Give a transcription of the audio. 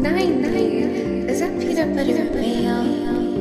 Nine, nine, is that peanut butter real?